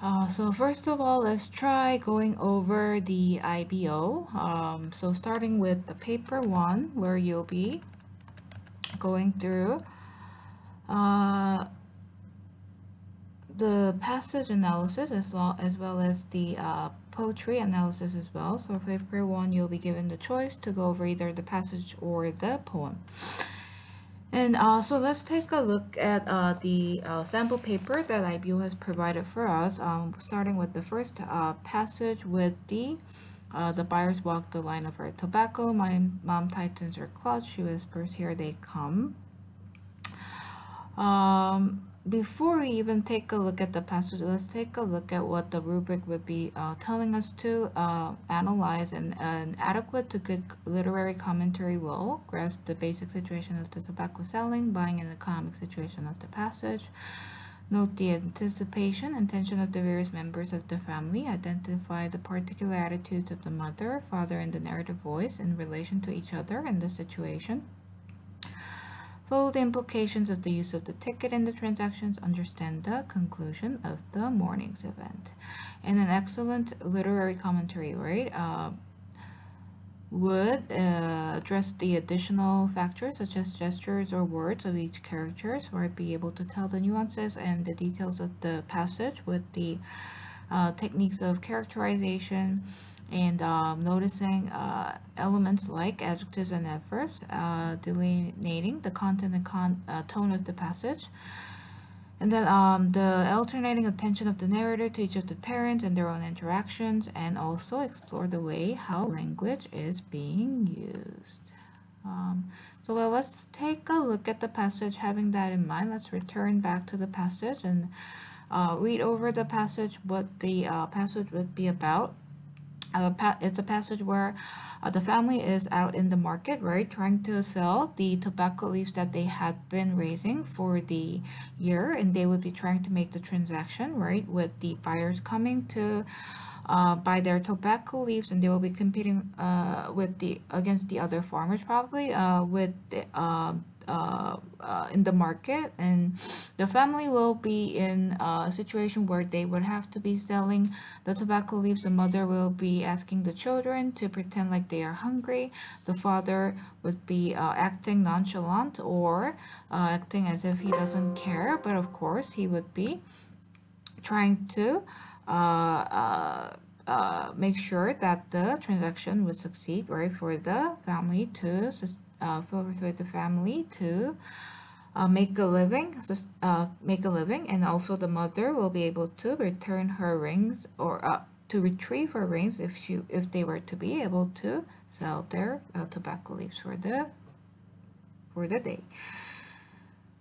Uh, so first of all, let's try going over the IBO. Um, so starting with the paper one, where you'll be going through uh, the passage analysis as well as, well as the uh, poetry analysis as well. So paper one, you'll be given the choice to go over either the passage or the poem. And uh, so let's take a look at uh, the uh, sample paper that IBO has provided for us, um, starting with the first uh, passage with the uh, the buyers walk the line of her tobacco. My mom tightens her clutch. She whispers, here they come. Um, before we even take a look at the passage, let's take a look at what the rubric would be uh, telling us to uh, analyze and an adequate to good literary commentary will grasp the basic situation of the tobacco selling, buying, and economic situation of the passage. Note the anticipation and tension of the various members of the family. Identify the particular attitudes of the mother, father, and the narrative voice in relation to each other and the situation. Follow the implications of the use of the ticket in the transactions. Understand the conclusion of the morning's event. And an excellent literary commentary, right? Uh, would uh, address the additional factors such as gestures or words of each character, so I'd be able to tell the nuances and the details of the passage with the uh, techniques of characterization and um, noticing uh, elements like adjectives and adverbs, uh, delineating the content and con uh, tone of the passage, and then um, the alternating attention of the narrator to each of the parents and their own interactions, and also explore the way how language is being used. Um, so well, let's take a look at the passage. Having that in mind, let's return back to the passage and uh, read over the passage, what the uh, passage would be about uh, it's a passage where uh, the family is out in the market, right, trying to sell the tobacco leaves that they had been raising for the year, and they would be trying to make the transaction, right, with the buyers coming to uh, buy their tobacco leaves, and they will be competing uh, with the against the other farmers probably uh, with the, um, uh, uh, in the market and the family will be in a situation where they would have to be selling the tobacco leaves. The mother will be asking the children to pretend like they are hungry. The father would be uh, acting nonchalant or uh, acting as if he doesn't care but of course he would be trying to uh, make sure that the transaction would succeed right for the family to uh, for the family to uh, make a living, just uh, make a living, and also the mother will be able to return her rings or uh, to retrieve her rings if she if they were to be able to sell their uh, tobacco leaves for the for the day.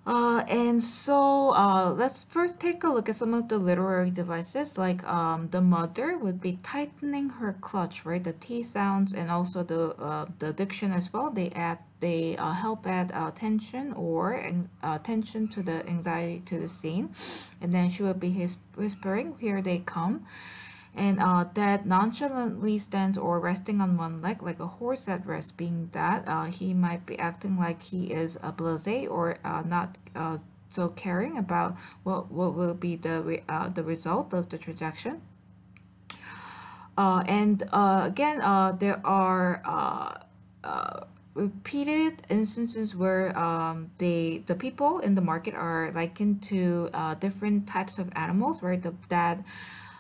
Uh, and so uh, let's first take a look at some of the literary devices like um, the mother would be tightening her clutch right the T sounds and also the the diction as well they add they uh, help add uh, tension or uh, tension to the anxiety to the scene and then she will be whispering here they come and uh, that nonchalantly stands or resting on one leg like a horse at rest being that uh, he might be acting like he is a blasé or uh, not uh, so caring about what, what will be the, re uh, the result of the transaction. Uh, and again, there are repeated instances where um, they the people in the market are likened to different types of animals, right? The, that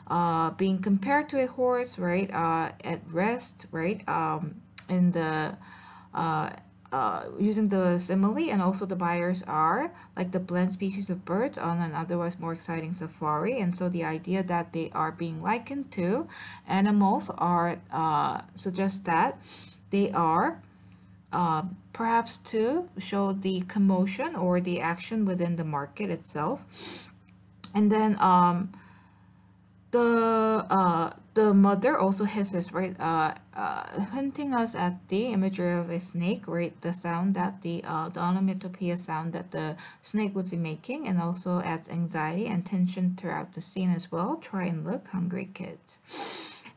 uh, being compared to a horse, right, uh, at rest, right, um, in the uh, uh, using the simile and also the buyers are like the blend species of birds on an otherwise more exciting safari and so the idea that they are being likened to animals are uh, suggest that they are uh, perhaps to show the commotion or the action within the market itself and then um, the uh, the mother also hisses, right, uh, uh, hinting us at the imagery of a snake, right, the sound that the, uh, the onomatopoeia sound that the snake would be making, and also adds anxiety and tension throughout the scene as well. Try and look, hungry kids.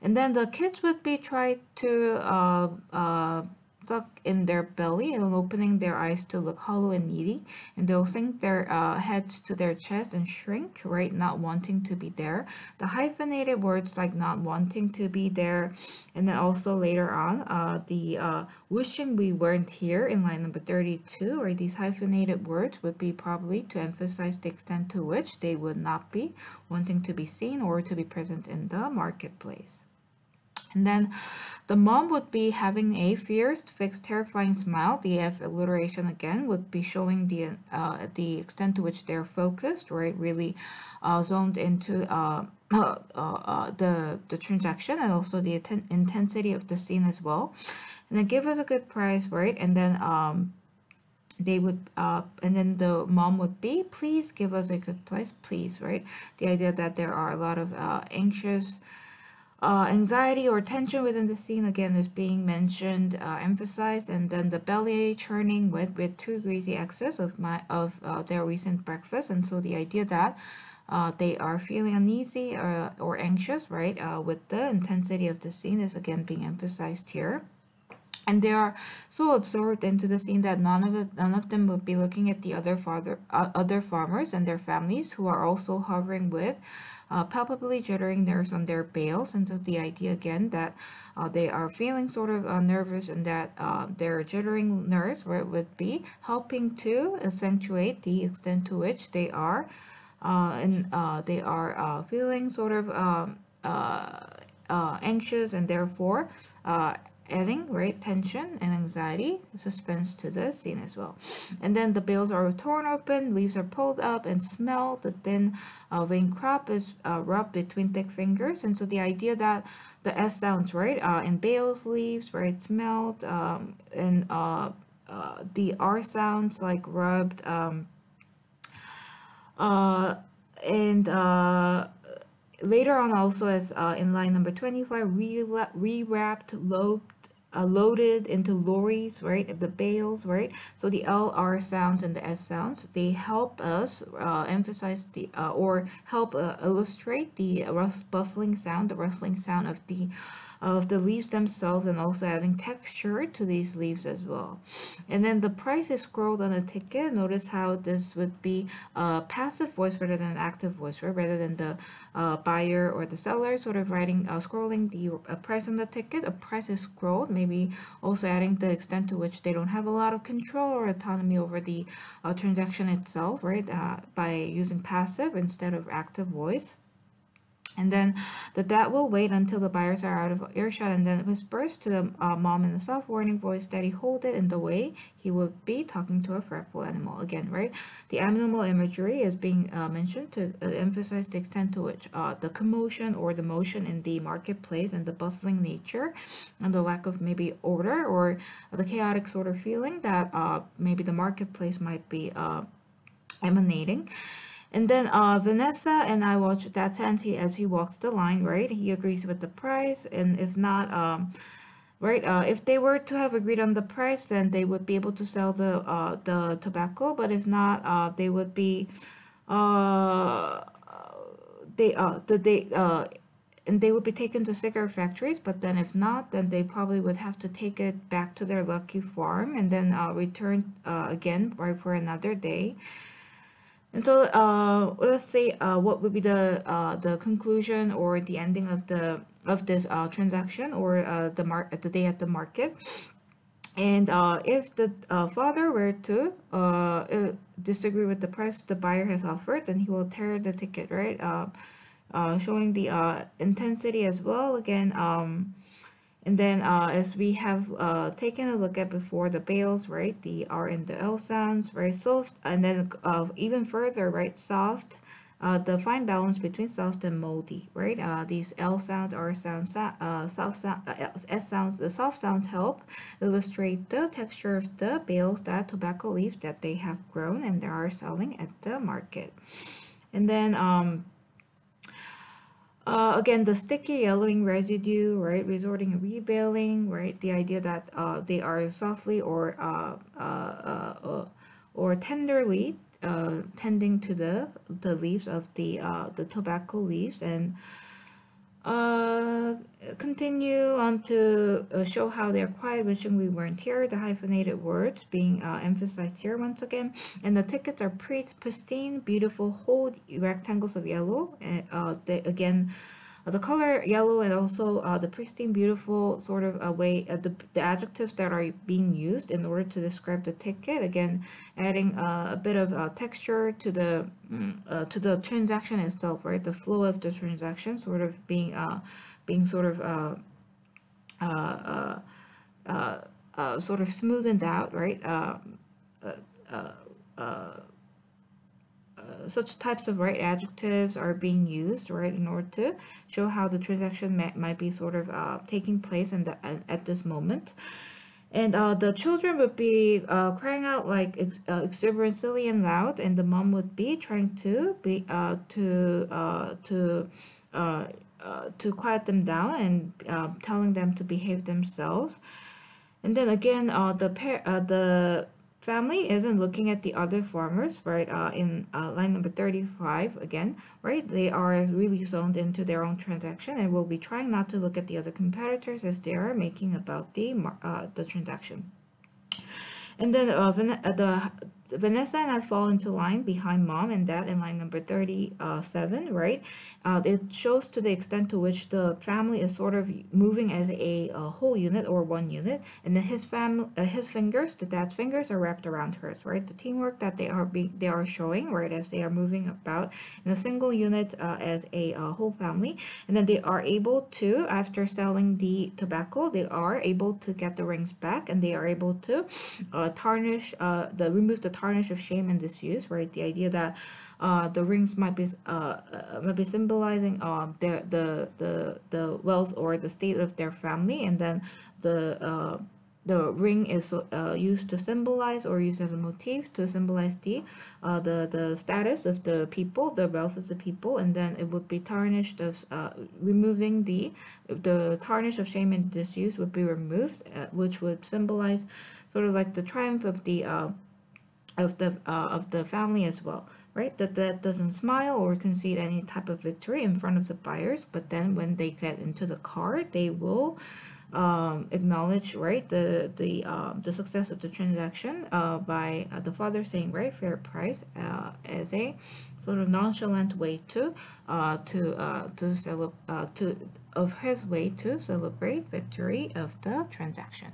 And then the kids would be trying to uh, uh, stuck in their belly and opening their eyes to look hollow and needy. And they'll sink their uh, heads to their chest and shrink, right? Not wanting to be there. The hyphenated words like not wanting to be there. And then also later on, uh, the uh, wishing we weren't here in line number 32, right? These hyphenated words would be probably to emphasize the extent to which they would not be wanting to be seen or to be present in the marketplace. And then the mom would be having a fierce, fixed, terrifying smile. The F alliteration again would be showing the uh, the extent to which they're focused, right? Really uh, zoned into uh, uh, uh the the transaction and also the intensity of the scene as well. And then give us a good price, right? And then um, they would uh, and then the mom would be please give us a good price please right the idea that there are a lot of uh, anxious uh, anxiety or tension within the scene again is being mentioned, uh, emphasized, and then the belly churning with with two greasy excess of my of uh, their recent breakfast, and so the idea that uh, they are feeling uneasy or, uh, or anxious, right, uh, with the intensity of the scene is again being emphasized here. And they are so absorbed into the scene that none of it, none of them would be looking at the other father, other farmers and their families who are also hovering with uh, palpably jittering nerves on their bales. And so the idea again that uh, they are feeling sort of uh, nervous and that uh, their jittering nerves would be helping to accentuate the extent to which they are uh, and uh, they are feeling sort of um, anxious and therefore adding right? Tension and anxiety suspense to the scene as well. And then the bales are torn open leaves are pulled up and smell the thin uh, vein crop is uh, rubbed between thick fingers. And so the idea that the s sounds right uh, in bales leaves right smelled um, and uh, uh, the r sounds like rubbed um, uh, and uh, later on also as uh, in line number 25 rewrapped lobed uh, loaded into lorries, right? The bales, right? So the L, R sounds and the S sounds, they help us uh, emphasize the uh, or help uh, illustrate the bustling sound, the rustling sound of the of the leaves themselves and also adding texture to these leaves as well. And then the price is scrolled on the ticket. Notice how this would be a passive voice rather than an active voice, right? Rather than the uh, buyer or the seller sort of writing, uh, scrolling the uh, price on the ticket, a price is scrolled, maybe also adding the extent to which they don't have a lot of control or autonomy over the uh, transaction itself, right? Uh, by using passive instead of active voice. And then the dad will wait until the buyers are out of earshot and then whispers to the uh, mom in a soft warning voice that he hold it in the way he would be talking to a fretful animal. Again, right? The animal imagery is being uh, mentioned to uh, emphasize the extent to which uh, the commotion or the motion in the marketplace and the bustling nature and the lack of maybe order or the chaotic sort of feeling that uh, maybe the marketplace might be uh, emanating. And then uh, Vanessa and I watch that hand he, as he walks the line, right? He agrees with the price, and if not, um, right? Uh, if they were to have agreed on the price, then they would be able to sell the uh, the tobacco. But if not, uh, they would be, uh, they uh the they uh. And they would be taken to cigarette factories, but then if not, then they probably would have to take it back to their lucky farm and then uh, return uh, again right for another day. And so uh, let's say uh, what would be the uh, the conclusion or the ending of the of this uh, transaction or uh, the mar the day at the market. And uh, if the uh, father were to uh, disagree with the price the buyer has offered, then he will tear the ticket, right? Uh, uh, showing the uh, intensity as well. Again, um, and then uh, as we have uh, taken a look at before the bales, right, the R and the L sounds, very soft, and then uh, even further, right, soft, uh, the fine balance between soft and moldy, right? Uh, these L sounds, R sounds, uh, soft sound, S sounds, the soft sounds help illustrate the texture of the bales, that tobacco leaves that they have grown and they are selling at the market. And then um, uh, again, the sticky yellowing residue, right, resorting rebaling, right, the idea that uh, they are softly or uh, uh, uh, uh or tenderly tending to the the leaves of the the tobacco leaves. And Uh, continue on to uh, show how they're quiet, wishing we weren't here. The hyphenated words being uh, emphasized here once again. And the tickets are pre pristine, beautiful, whole rectangles of yellow. And uh, they, again, the color yellow and also uh, the pristine, beautiful sort of a way, uh, the, the adjectives that are being used in order to describe the ticket. Again, adding uh, a bit of uh, texture to the mm, uh, to the transaction itself, right? The flow of the transaction sort of being being sort of sort of smoothened out, right? Such types of right adjectives are being used right in order to show how the transaction may, might be sort of uh, taking place in the, at this moment. And uh, the children would be uh, crying out like ex- uh, exuberantly and loud and the mom would be trying to be uh, to uh, to uh, uh, to quiet them down and uh, telling them to behave themselves. And then again uh, the pair uh, the family isn't looking at the other farmers, right? Uh, in uh, line number 35 again, right? They are really zoned into their own transaction and will be trying not to look at the other competitors as they are making about the uh, the transaction. And then uh, the Vanessa and I fall into line behind mom and dad in line number 37, right? Uh, it shows to the extent to which the family is sort of moving as a, a whole unit or one unit. And then his family, uh, his fingers, the dad's fingers are wrapped around hers, right? The teamwork that they are be they are showing, right, as they are moving about in a single unit uh, as a whole family. And then they are able to, after selling the tobacco, they are able to get the rings back and they are able to uh, tarnish, uh, the remove the tarnish of shame and disuse, right? The idea that uh, the rings might be uh, uh, might be symbolizing uh, their the the the wealth or the state of their family, and then the uh, the ring is uh, used to symbolize or used as a motif to symbolize the uh, the the status of the people, the wealth of the people, and then it would be tarnished of uh, removing the the tarnish of shame and disuse would be removed, uh, which would symbolize sort of like the triumph of the uh, of the uh, of the family as well right that that doesn't smile or concede any type of victory in front of the buyers but then when they get into the car they will um, acknowledge right the the um, the success of the transaction uh, by uh, the father saying right fair price uh, as a sort of nonchalant way to uh, to uh, to celebrate to of his way to celebrate victory of the transaction.